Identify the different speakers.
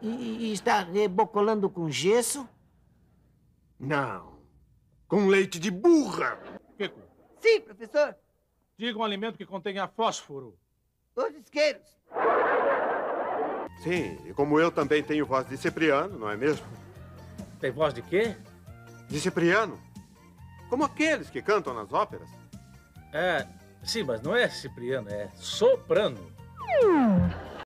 Speaker 1: E, e está rebocolando com gesso?
Speaker 2: Não. Com leite de burra.
Speaker 3: Kiko,
Speaker 4: Sim, professor.
Speaker 3: diga um alimento que contenha fósforo.
Speaker 4: Os isqueiros.
Speaker 2: Sim, e como eu também tenho voz de Cipriano, não é mesmo?
Speaker 3: Tem voz de quê?
Speaker 2: De Cipriano. Como aqueles que cantam nas óperas.
Speaker 3: É, sim, mas não é cipriano, é soprano.